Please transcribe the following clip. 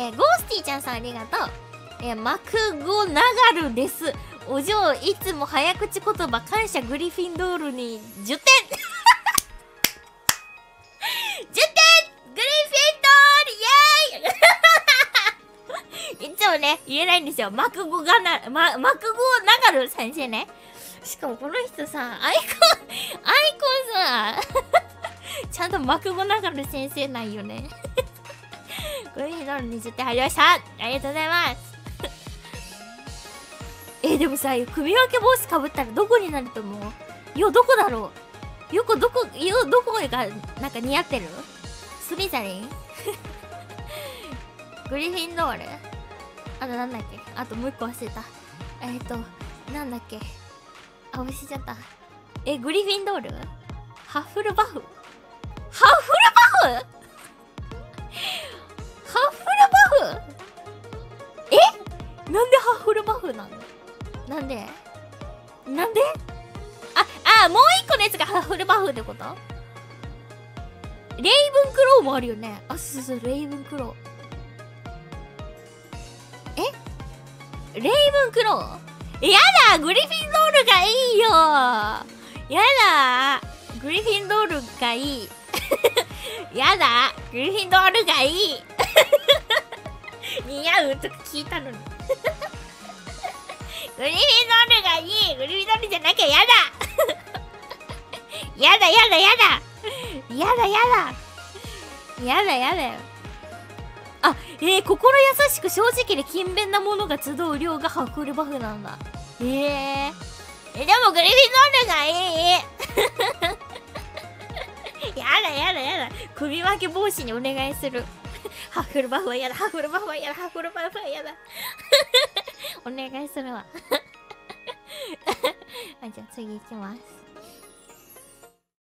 えー、ゴースティーちゃんさんありがとう。えー、マクゴナガルです。お嬢、いつも早口言葉感謝グリフィンドールに10点 !10 点グリフィンドールイェーイいつもね、言えないんですよ。マクゴガナ、ま、マクゴナガル先生ね。しかもこの人さ、アイコン、アイコンさ、ちゃんとマクゴナガル先生なんよね。グリフィンドールに10点入りましたありがとう？ございますえ、でもさ組み分け帽子かぶったらどこになると思うよ。どこだろうよ。くどこよ。どこがなんか似合ってるスミザリングリフィンドールあとなんだっけあともう一個忘れたえっ、ー、となんだっけあ忘れちゃったえグリフィンドールハッフルバフハッフルバフなのなんで？なんで？あ、あ、もう一個のやつがハッフルバフってこと？レイブンクローもあるよね。あ、そうそう、レイブンクロー。え？レイブンクロー？やだグリフィンドールがいいよ。やだグリフィンドールがいい。やだグリフィンドールがいい。似合う？とか聞いたのにグリフィノールがいい。グリフィノールじゃなきゃやだ。やだやだやだ。やだやだ。やだやだよ。あえー、心優しく正直で勤勉なものが集う量がハクルバフなんだ。えー、えでもグリフィノールがいい。やだやだやだ。首分け防止にお願いする。ハッフルバフはやだハッフルバフはやだハッフルバフはやだ。お願いするわ。あじゃあ次行きます。